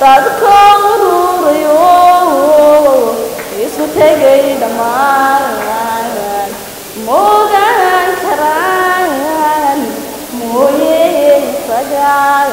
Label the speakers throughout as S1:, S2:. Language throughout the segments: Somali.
S1: tadkaruurayo isu tegay dhammaan moogaan karaan mooye
S2: isagaa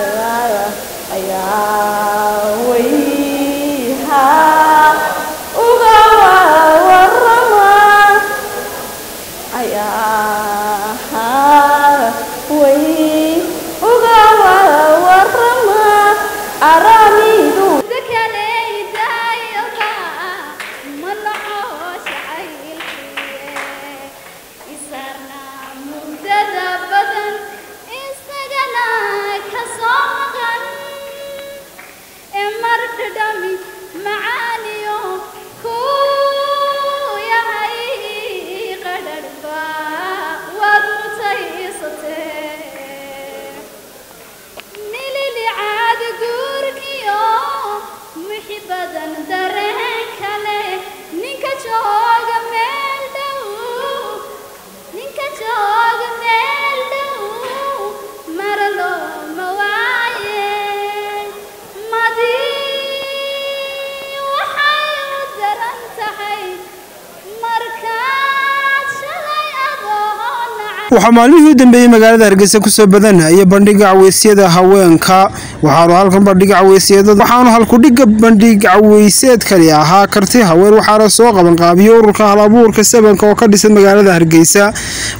S2: maalmihii u dambeeyey magaalada hargeysa ku soo badanaya bandhiga caweysyada haweenka. Waxaanu halkan bandhiga caweysyada waxaanu halkudhiga bandhig caweyseedkani ahaa. Karti haween waxaana soo qabanqaabiyo ururka halabuurka sabanka oo ka dhisan magaalada hargeysa.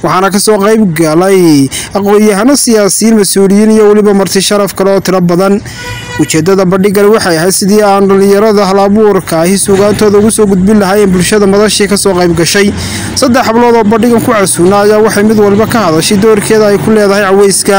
S2: Waxaana ka soo qayb galay aqoon-yahano siyaasiyiin mas'uuliyiin iyo weliba marti sharaf kale oo tiro badan. Ujeedada bandhigani waxay ahayd sidii aan dhalinyarada halabuurka ahi suugaantooda ugu soo gudbin lahaayeen bulshada madashii ka soo qayb gashay. Saddex hablood oo bandhigan ku casuuna ayaa waxay mid walba ka hadashay doorkeeda ay ku leedahay caweyska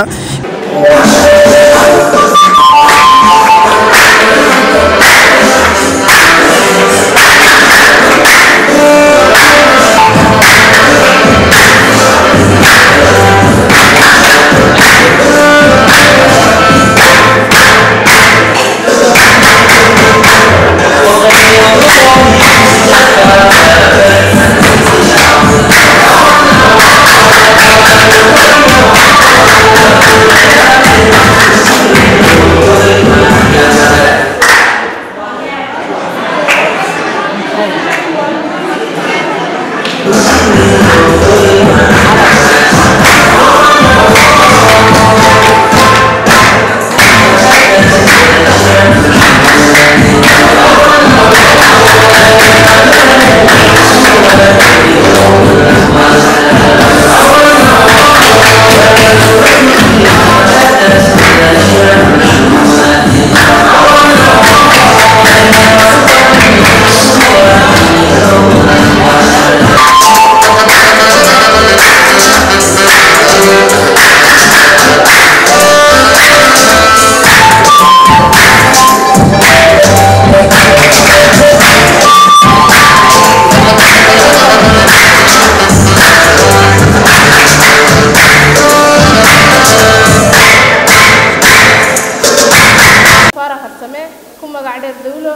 S3: ku magac dheer dawlo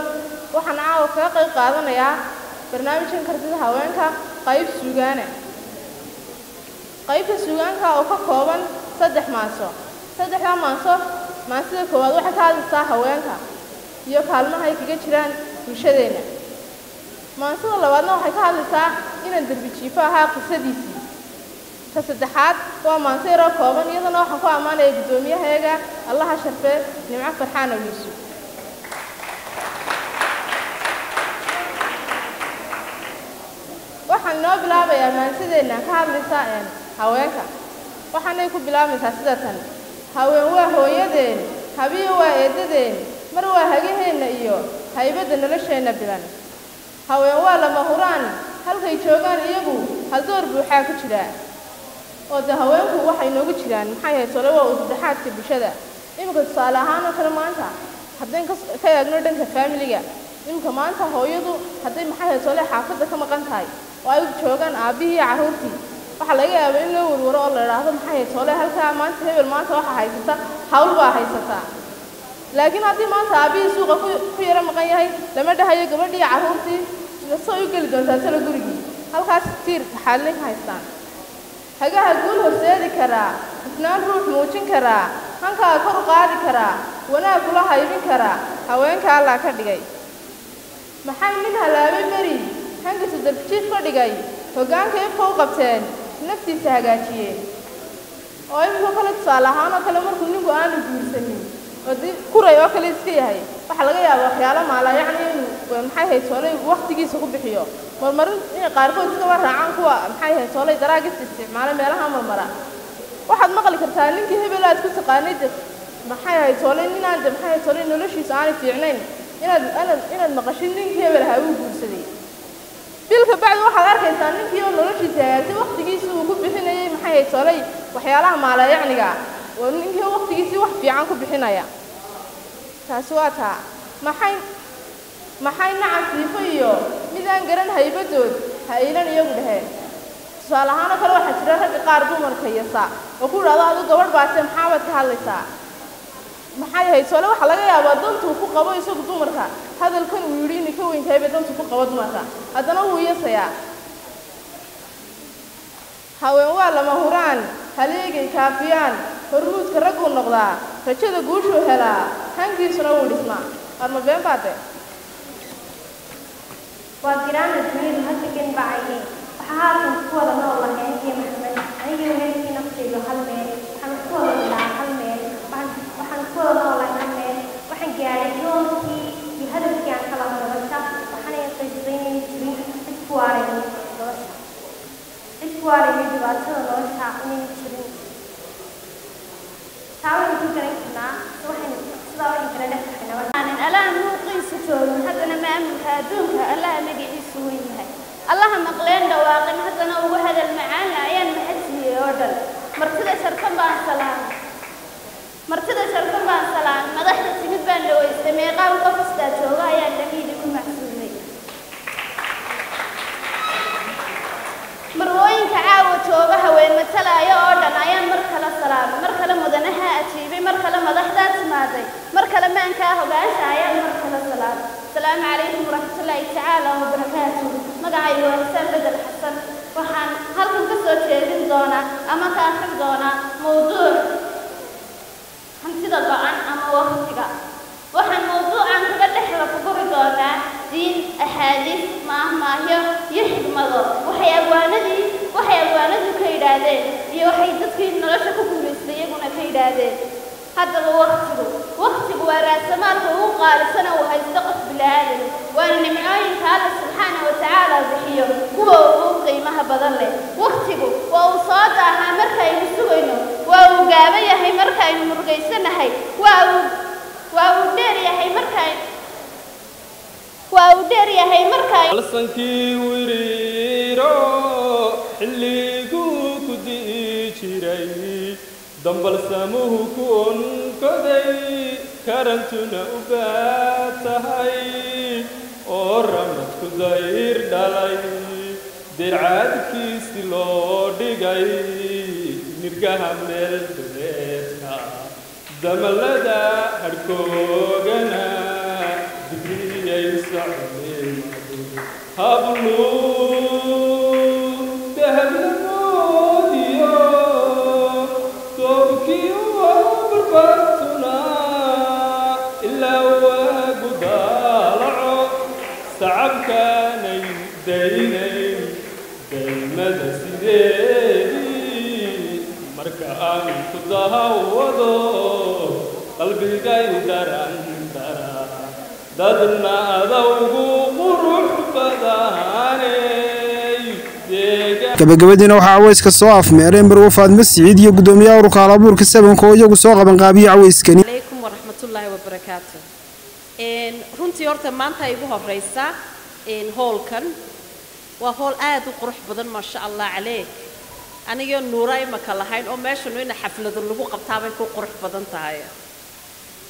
S3: waxaan caawa kaga qayb qaadanayaa barnaamijkan kartida haweenka qayb suugaane. Qaybta suugaanka oo ka kooban saddex maaso saddexdaa maaso maasida koowaad waxay ka hadlaysaa haweenka iyo kaalmaha ay kaga jiraan bulshadeenna maansada labaadna waxay ka hadlaysaa inaan derbi jiifo ahaa qisadiisii ta saddexaad waa maanso yaroo kooban iyadana waxaan ku ammaanaya guddoomiyahayaga allaha sharfee nimco farxaan awliisu waxaan inoo bilaabayaa maansadeenna ka hadlaysa een haweenka. Waxaanay ku bilaabaysaa sida tan. Haween waa hooyadeen habiyo waa eedadeen mar waa hagaheenna iyo haybadda nolosheenna bilan. Haween waa lama huraan halkay joogaan iyagu haldoor buuxaa ku jira oo de haweenku waxay noogu jiraan maxay ahayd tole waa bulshada. Iminka tusaale ahaan oo kale maanta haddayn ka ka eegno dhanka faamiliga iminka maanta hooyadu hadday maxay ahayd tole xaafadda ka maqan tahay oo ay joogaan aabbihii iyo carruurtii waxaa laga yaabaa in loo warwaro oo la idhaahdo maxay ahayd tole halkaa maanta hebel maanta waxaa haysata hawl baa haysataa laakiin haddii maanta aabbihii suuqa ku yaro maqan yahay lama dhahayo gabadhii carruurtii soo u geli doontaa talo gurigii. Halkaas tiir xaalin ka haystaan. Hagaha guul horseedi karaa hufnaan ruux muujin karaa hankaaga kor u qaadi karaa wanaag kula haybin karaa haweenka allah ka dhigay maxay nin halaabay meri hankiisu darjiif ka dhigay. Hoggaanka ifka u qabteen naftiisa hagaajiyeen oo imika kale tusaale ahaan oo kale markuu ninku aanu guursanin oo di kuray oo kale iska yahay. Waxaa laga yaaba waxyaalo maala yacni inuu maxay ahayd soolay ku bixiyo? Marmarin inay qaarkood iskaba raacaan kuwa maxay ahayd soolay daraagista isticmaala meelaha marmara? Waxaad maqli kartaa ninkii hebel aad ku taqaanay de maxay ahayd soolay ninaan de maxay soolay noloshiisa aanay fiicnayn inaad maqashid ninkii hebel ahaa uu guursaday. Bilka bacdi waxaad arkaysaa ninkii oo noloshiisa hagaagtay waktigiisa uu ku bixinayay maxay ahayd soolay waxyaalaha maalayacniga waa ninkii oo waktigiisii wax fiican ku bixinaya. Taasi waa taa. Maxay maxay nacas siifo iyo mid aan garan haybadood ha aylan iyagu dhaheen tusaale ahaanoo kale waxaa jira ragga qaar dumarka yasa oo ku dhahdo adu gabadh baatee maxaabaad ka hadlaysaa maxay ahayd? Soole waxaa laga yaabaa dantuu ku qabo isagu dumarka. Hadalkan uu yidhi inay ka weyn tahay bay dantuu ku qabo dumarka. Haddana wuu yasayaa haween waa lama huraan. Haleegay kaafiyaan. Hormuudka ragguu noqdaa. Rajada guushuu helaa hankiisuna wuu dhismaa. Warma been baate.
S4: Waa giraana dunidu hadda kan bacayeen waxaa halkan ku wada nool lahayn iyo maxamed. Aniga meelkii naftaydu hal meel waxaan ku wada nolaa hal meel
S2: muuqiisa joogin haddana maamulka adduunka allaha magaciisu weyn yahay. Allaha maqleen dhawaaqin haddana ugu hadal macaana ayaan mahadsiiyey oo dhan? Martida sharfan baan salaamay مرتدى شرفان سلام مدحت سنيد بان لويس ميقا وقفستا جوغا يا لميدكم محسوني مروين كعاو جوغا هوين متلا يا أردن ايا مركلا سلام. مركلا مدنها اتيبي مركلا مدحتا سمازي مركلا مانكا هوغاش ايا مركلا سلام. السلام عليكم ورحمة الله تعالى وبركاته. مقعي وحسن بدل حسن. وحان هل كنت سوشي دونا؟ أما كاخر دونا؟ موضوع maahmaahyo iyo xigmado waxay abwaanadii waxay abwaanadu ka yidhaahdeen iyo waxay dadkii nolosha ku guulaystay iyaguna ka yidhaahdeen. Haddaba waqtigu waqtigu waa raasamaalka ugu qaalisana uu haysto qof bilaadan waana nimcooyinka alla subxaana wa tacaala bixiyo kuwa ugu qiimaha badan leh. Waqtigu waa uu soo daahaa markaynu sugayno waa uu gaaban yahay markaynu murugaysanahay waa uu waa uu dheer yahay markay waa uu dheer yahay markay
S5: balsankii wiriiro xilliguu ku di'i jiray dambalsamuhu ku onkoday karantuna u baad tahay. Oo ramadku dayr dhalay dircaadkiisi loo dhigay. Nirgaha meel bereedka damalada الشعب هاب النور ذهب الموديا تبكي وبربتنا إلا وقد لعب صعب كان يديني سيدي مركان كدها قلبي قايد دران gabagabadiina adowgu qurux
S6: waxaa caweyska soo afmeeray marwo faadma siciid iyo gudoomiyaha ururka halabuurka sabanka oo iyagu soo qabanqaabiye caweyskani
S7: runtii horta maanta igu horeysa hoolkan waa hool aada u qurux badan maasha allah caleeg anigao nuura imaka lahayn oo meeshanu ina xaflado lagu qabtaabay ku qurux badan tahay.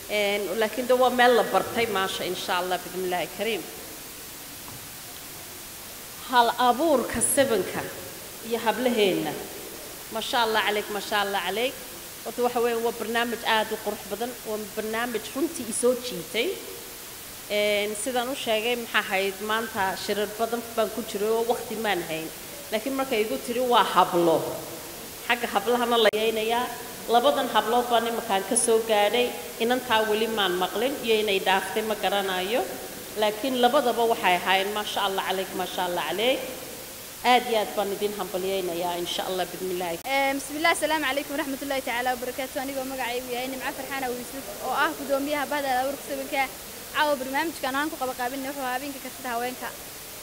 S7: Een, laakiin de waa meel la bartay maasha insha allah bidn illaahi kariim hal abuurka sabanka iyo hablaheenna maasha allah calayk maasha allah calayk horta waxa weeye waa barnaamij aad u qurux badan waa barnaamij runtii isoo jiitay Een, sidaan u sheegay maxaa ahayd maanta shirar badan baan ku jiray oo waqti maan hayn laakiin markay igu tiri waa hablo xagga hablahana la yeynayaa labadan hablood baan imankaan ka soo gaadhay? Inantaa weli maan maqlin iyo inay dhaaftay ma garanayo. Laakiin labadaba waxay ahaayeen maasha allah caleyk maasha allah caleyk aad iyo aad baan idin hambalyaynayaa insha allah
S2: bidmilaahi bismillahi asalaamu calaykum waraxmat tacaala wabarakaatu anigoo magacaygu yahay nimco farxaana ah wiisuuf oo ah gudoomiyaha bahda abuurka sabanka caawa barnaamijkan aan ku qabaqaabina wuxuu ahaa habeenka kartida haweenka.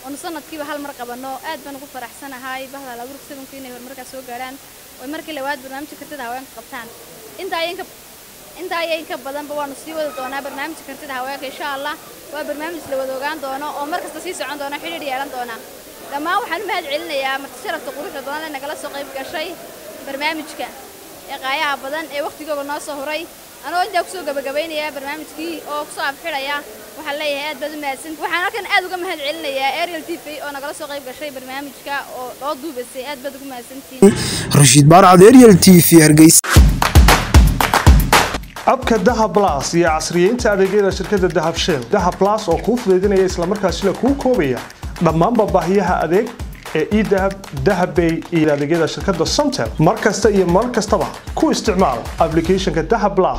S2: Oonu sanadkiiba hal mar qabano aad baan ugu faraxsanahay bahda abuurka inay horumarkaa soo gaadhaan way markii labaad barnaamijka kartida haweenka qabtaan. Intaa ayay badanba waanu sii wada doonaa barnaamijka kartida haweenka insha allah waa barnaamij la wada ogaan doono oo mar kasta sii socon doona xidhiidh yeelan doona. Dhammaan waxaan u mahad celinayaa martisharafta quruxda badan ee nagala soo qayb gashay barnaamijka. Ee qaayaha badan ee wakhtigooga noo soo huray anoo intaa ku soo gabagabaynaya barnaamijkii oo ku soo afxidhaya waxaan leeyahay aad baad u mahadsan. Waxaan halkan aad uga mahad celinayaa ariel t v oo nagala soo qayb gashay barnaamijka oo loo duubasay. Aad baad ugu mahadsantihiin
S6: rashiid baarcad ariel t v hargeysa.
S8: Abka dahab plus iyo casriyeynta adeegyada shirkadda dahab shell. Dahab plus oo kuu fudaydinaya islamarkaasina kuu koobaya dhammaanba baahiyaha adeeg ee edahab dahabbay iyo adeegyada shirkadda somtel mar kasta iyo mar kastaba ku isticmaal applicationka dahab plus